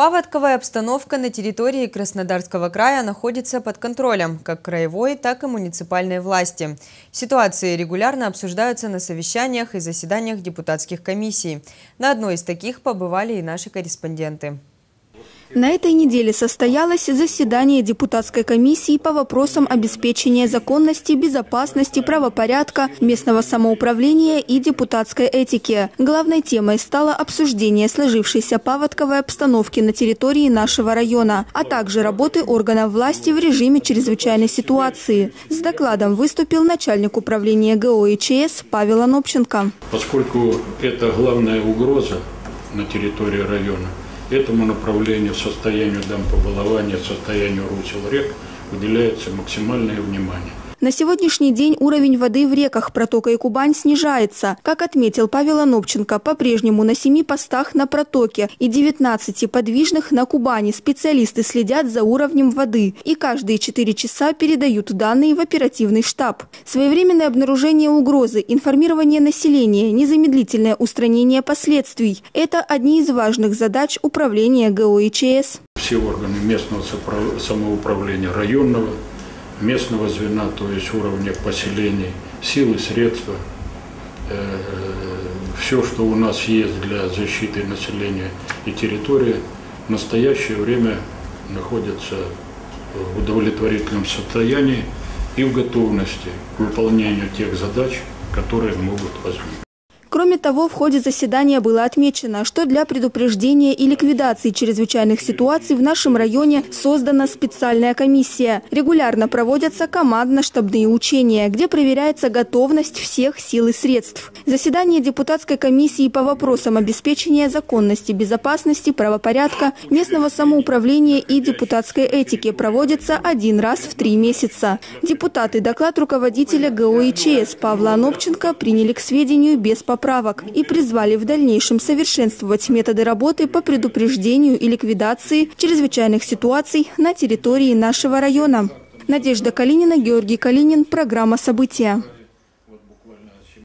Паводковая обстановка на территории Краснодарского края находится под контролем как краевой, так и муниципальной власти. Ситуации регулярно обсуждаются на совещаниях и заседаниях депутатских комиссий. На одной из таких побывали и наши корреспонденты. На этой неделе состоялось заседание депутатской комиссии по вопросам обеспечения законности, безопасности, правопорядка, местного самоуправления и депутатской этики. Главной темой стало обсуждение сложившейся паводковой обстановки на территории нашего района, а также работы органов власти в режиме чрезвычайной ситуации. С докладом выступил начальник управления ГО и ЧС Павел Анопченко. Поскольку это главная угроза на территории района, Этому направлению, состоянию дамповолования, состоянию русел рек уделяется максимальное внимание. На сегодняшний день уровень воды в реках протока и Кубань снижается. Как отметил Павел Анопченко, по-прежнему на семи постах на протоке и 19 подвижных на Кубани специалисты следят за уровнем воды и каждые 4 часа передают данные в оперативный штаб. Своевременное обнаружение угрозы, информирование населения, незамедлительное устранение последствий – это одни из важных задач управления ГОИЧС. Все органы местного самоуправления районного местного звена, то есть уровня поселений, силы, средства, э, все, что у нас есть для защиты населения и территории, в настоящее время находится в удовлетворительном состоянии и в готовности к выполнению тех задач, которые могут возникнуть. Кроме того, в ходе заседания было отмечено, что для предупреждения и ликвидации чрезвычайных ситуаций в нашем районе создана специальная комиссия. Регулярно проводятся командно-штабные учения, где проверяется готовность всех сил и средств. Заседание депутатской комиссии по вопросам обеспечения законности, безопасности, правопорядка, местного самоуправления и депутатской этики проводится один раз в три месяца. Депутаты доклад руководителя ГОИЧС Павла Анопченко приняли к сведению без поправок поправок и призвали в дальнейшем совершенствовать методы работы по предупреждению и ликвидации чрезвычайных ситуаций на территории нашего района. Надежда Калинина, Георгий Калинин. Программа «События».